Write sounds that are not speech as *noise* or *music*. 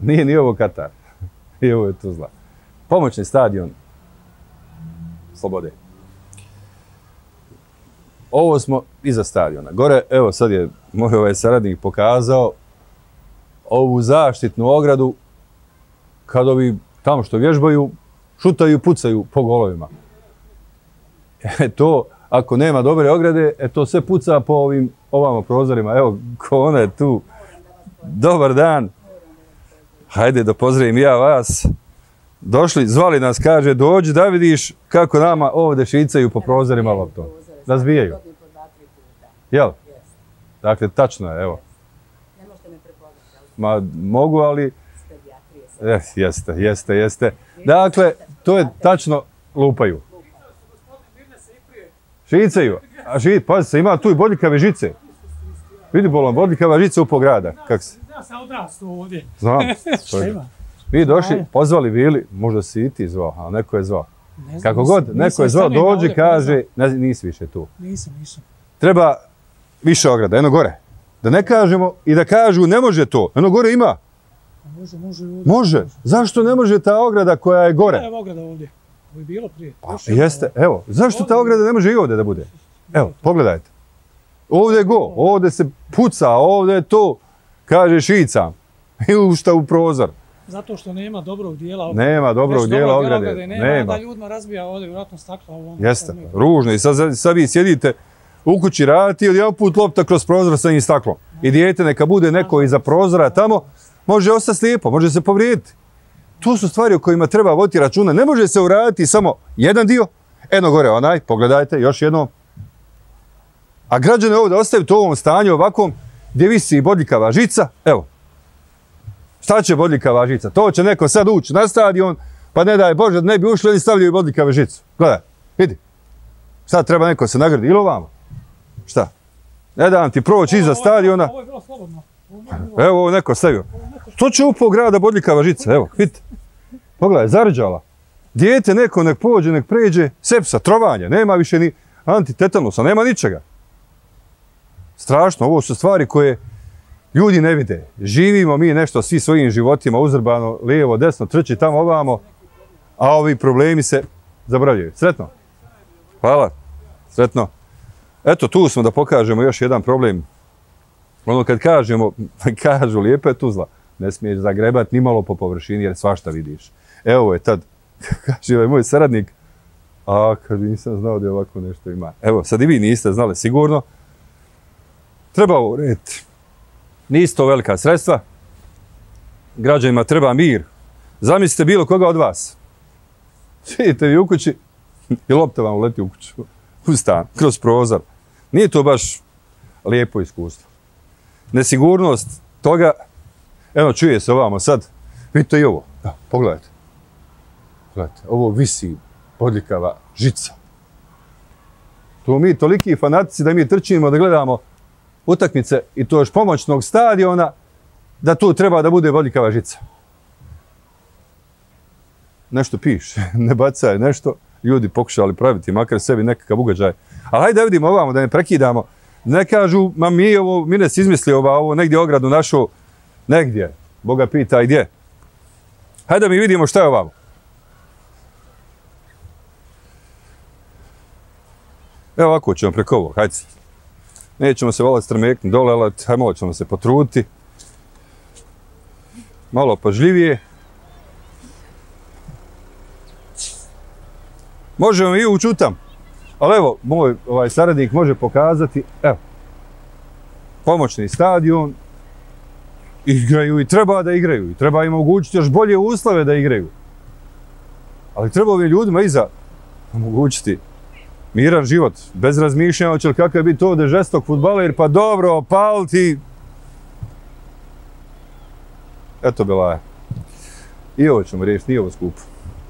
Nije ni ovo Katar. *laughs* I ovo je Tuzla. Pomoćni stadion Slobode. Ovo smo iza stadiona. Gore, evo sad je moj ovaj saradnik pokazao ovu zaštitnu ogradu kad ovi tamo što vježbaju šutaju pucaju po golovima. E to, ako nema dobre ograde, e to sve puca po ovim ovamo prozorima. Evo, ko ona je tu. Dobar dan. Hajde da pozdravim ja vas. Došli, zvali nas, kaže, dođi da vidiš kako nama ovde šicaju po prozorima loptom. Da zbijaju. Jel? Dakle, tačno je, evo. Ne možete me prepoznati, Ma, mogu, ali... ste. Eh, jeste, jeste, jeste. Dakle, to je tačno lupaju. Šicaju. A ši, pazi se, ima tu i bodljikave žice. Vidi bolan, bodljikava žica u pograda. Kak se? Ja sam odrastao ovdje. Znam. *laughs* Ima? Vi došli, pozvali bili, možda si i ti zvao, a neko je zvao. Ne znam, Kako nisam- god, neko je zvao, dođi, kaže, ne ne, nisi više tu. znam. Nisam, nisam. Treba više ograda, jedno gore. Da ne kažemo i da kažu ne može to, jedno gore ima. Može, može. ovdje. Može. Zašto ne može ta ograda koja je gore? Evo ograda ovdje. Ovo je bilo prije. Pa, jeste, evo, zašto ta ograda ne može i ovdje da bude? Evo, pogledajte. Ovdje je go, ovdje se puca, ovdje je to, kaže šica. *laughs* I ušta u prozor. Zato što nema dobrog dijela ograde. Nema dobrog dijela dobrog ograde. Nema, Nema. da ljudima razbija ovdje vjerojatno stakla. Ovo, Jeste, ružno. I sad, sad vi sjedite u kući raditi i odjedan put lopta kroz prozor sa njim staklom. I dijete neka bude neko iza prozora tamo, može ostati slijepo, može se povrijediti. To su stvari o kojima treba voditi računa. Ne može se uraditi samo jedan dio, eno gore onaj, pogledajte, još jedno. A građane ovdje ostaviti u ovom stanju ovakvom, gdje visi bodljikava žica, evo. Šta će bodljikava žica? To će neko sad ući na stadion, pa ne daj Bože, da ne bi ušli, oni stavljaju bodljikave žicu. Gledaj, vidi. Šta treba neko se nagradi? Ili ovamo? Šta? Ne dam ti proći iza stadiona. Ovo je bilo slobodno. Evo ovo neko stavio. To će upo grada bodljikava žica, evo, vidite. Pogledaj, zarđala. Dijete neko nek pođe, nek pređe, sepsa, trovanje, nema više ni antitetanusa, nema ničega. Strašno, ovo su stvari koje ljudi ne vide. Živimo mi nešto svi svojim životima uzrbano, lijevo, desno, trči tamo, ovamo, a ovi problemi se zabravljaju. Sretno. Hvala. Sretno. Eto, tu smo da pokažemo još jedan problem. Ono kad kažemo, *laughs* kažu lijepa je tuzla, ne smiješ zagrebat ni malo po površini jer svašta vidiš. Evo je tad, *laughs* kaže ovaj moj saradnik, a kad nisam znao da je ovako nešto ima. Evo, sad i vi niste znali sigurno. Treba urediti. Nisu to velika sredstva. Građanima treba mir. Zamislite bilo koga od vas. Sjedite vi u kući i lopta vam uleti u kuću. U stan, kroz prozor. Nije to baš lijepo iskustvo. Nesigurnost toga, evo čuje se ovamo sad, vidite i ovo, da, pogledajte. Pogledajte, ovo visi podlikava žica. Tu mi toliki fanatici da mi trčimo da gledamo utakmice i to još pomoćnog stadiona, da tu treba da bude bodljikava žica. Nešto piše, *laughs* ne bacaj nešto, ljudi pokušali praviti makar sebi nekakav ugađaj. Ali hajde da vidimo ovamo, da ne prekidamo. Ne kažu, ma mi ovo, mi nes izmislio ovo, ovo negdje ogradu našo, negdje. Boga pita, gdje? Hajde da mi vidimo šta je ovamo. Evo ovako ćemo preko ovog, hajde. Nećemo se volati strmeknuti dole, ali hajmo ćemo se potruti. Malo pažljivije. Možemo i ući u. Ali evo, moj ovaj saradnik može pokazati, evo, pomoćni stadion, igraju i treba da igraju, i treba im omogućiti još bolje uslove da igraju. Ali treba ovim ljudima iza omogućiti miran život, bez razmišljanja hoće li kakav biti ovdje žestok futbaler, pa dobro, palti. Eto, Belaja. I ovo ćemo riješiti, nije ovo skupo.